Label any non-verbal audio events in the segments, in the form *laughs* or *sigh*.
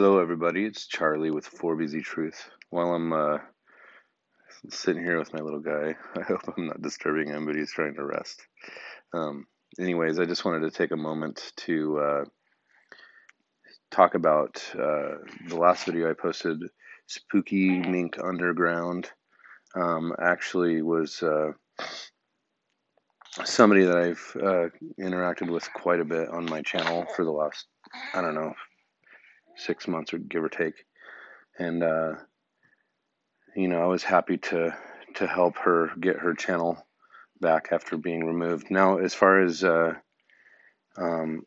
Hello, everybody. It's Charlie with 4BZ Truth. While I'm uh, sitting here with my little guy, *laughs* I hope I'm not disturbing him, but he's trying to rest. Um, anyways, I just wanted to take a moment to uh, talk about uh, the last video I posted, Spooky Mink Underground. Um, actually, was uh, somebody that I've uh, interacted with quite a bit on my channel for the last, I don't know, six months or give or take. And uh, you know, I was happy to to help her get her channel back after being removed. Now, as far as uh, um,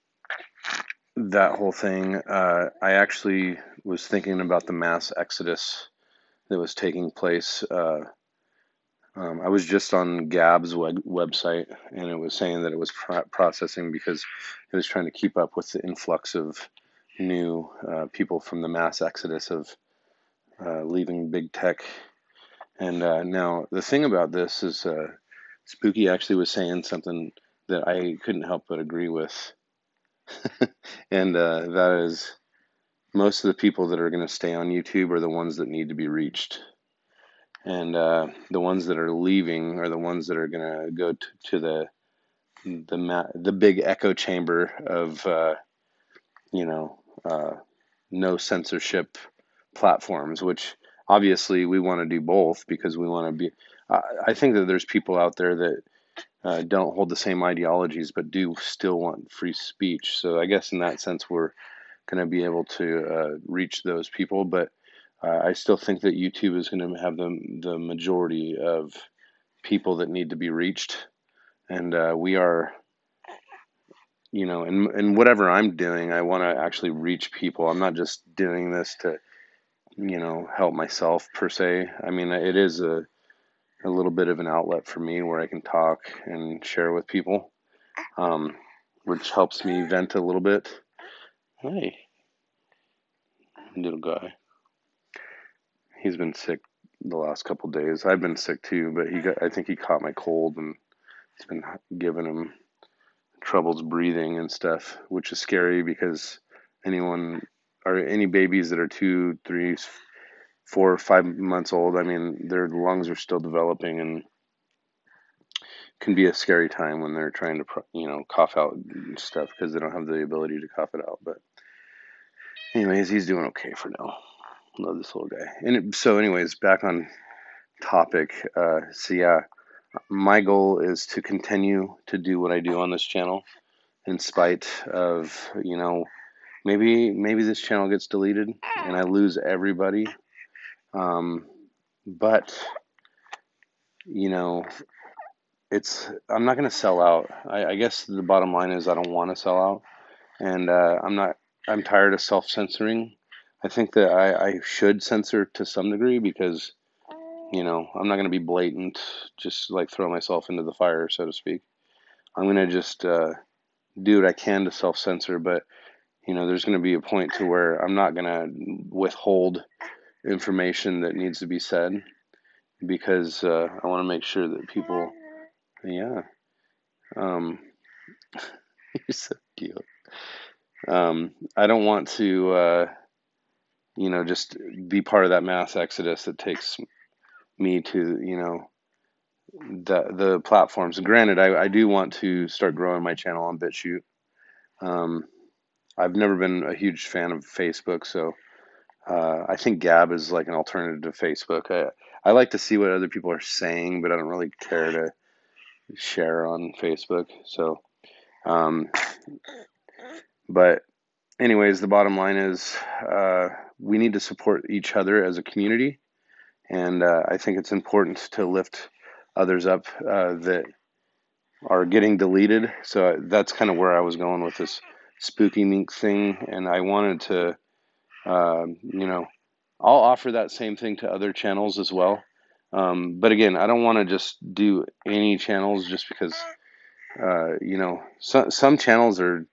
that whole thing, uh, I actually was thinking about the mass exodus that was taking place. Uh, um, I was just on Gab's web- website, and it was saying that it was pro- processing because it was trying to keep up with the influx of new uh, people from the mass exodus of uh, leaving big tech. And uh, now the thing about this is, uh, Spooky actually was saying something that I couldn't help but agree with, *laughs* and uh, that is most of the people that are going to stay on YouTube are the ones that need to be reached. And uh, the ones that are leaving are the ones that are going to go to the the ma- the big echo chamber of you know uh, no censorship platforms, which obviously we want to do both because we want to be. Uh, I think that there's people out there that uh, don't hold the same ideologies but do still want free speech. So I guess in that sense, we're going to be able to uh, reach those people. But uh, I still think that YouTube is going to have the, the majority of people that need to be reached. And uh, we are you know, and and whatever I'm doing, I want to actually reach people. I'm not just doing this to, you know, help myself per se. I mean, it is a a little bit of an outlet for me where I can talk and share with people, um, which helps me vent a little bit. Hey, little guy. He's been sick the last couple days. I've been sick too, but he got. I think he caught my cold and it's been giving him troubles breathing and stuff, which is scary because anyone or any babies that are two, three, four, five months old, I mean, their lungs are still developing and can be a scary time when they're trying to, you know, cough out stuff because they don't have the ability to cough it out. But, anyways, he's doing okay for now. Love this little guy. And it, so, anyways, back on topic. Uh, so yeah, my goal is to continue to do what I do on this channel in spite of, you know, maybe maybe this channel gets deleted and I lose everybody. Um, but you know, it's I'm not going to sell out. I, I, guess the bottom line is I don't want to sell out, and uh, I'm not. I'm tired of self censoring. I think that I, I should censor to some degree because you know, I'm not going to be blatant, just like throw myself into the fire, so to speak. I'm going to just uh, do what I can to self censor, but, you know, there's going to be a point to where I'm not going to withhold information that needs to be said because uh, I want to make sure that people, yeah, um, *laughs* you're so cute. Um, I don't want to, uh, you know, just be part of that mass exodus that takes me to you know the the platforms. Granted, I, I do want to start growing my channel on BitChute. Um, I've never been a huge fan of Facebook, so uh, I think Gab is like an alternative to Facebook. I I like to see what other people are saying, but I don't really care to share on Facebook. So, um, but anyways, the bottom line is uh, we need to support each other as a community and uh, I think it's important to lift others up uh, that are getting deleted. So that's kind of where I was going with this spooky mink thing, and I wanted to, uh, you know, I'll offer that same thing to other channels as well. Um, but again, I don't want to just do any channels just because, uh, you know, some some channels are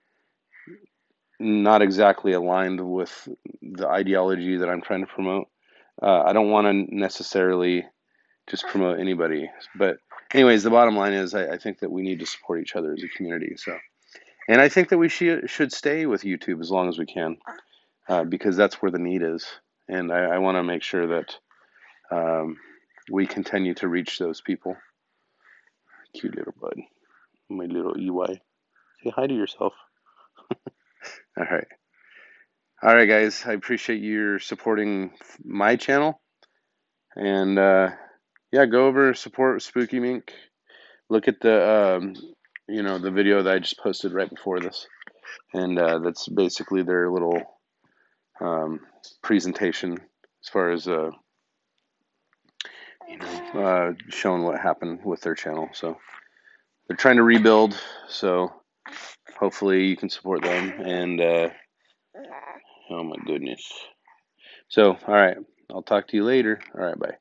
not exactly aligned with the ideology that I'm trying to promote. Uh, I don't want to necessarily just promote anybody, but anyways, the bottom line is I, I, think that we need to support each other as a community. So, and I think that we should should stay with YouTube as long as we can. uh, because that's where the need is, and I, I want to make sure that um, we continue to reach those people. Cute little bud, my little EY. Say hi to yourself. *laughs* All right. All right, guys. I appreciate your supporting my channel. And uh, yeah, go over support Spooky Mink. Look at the um, you know the video that I just posted right before this, and uh, that's basically their little um, presentation as far as uh, you know uh, showing what happened with their channel. So they're trying to rebuild. So hopefully you can support them. And uh, oh my goodness. So all right, I'll talk to you later. All right, bye.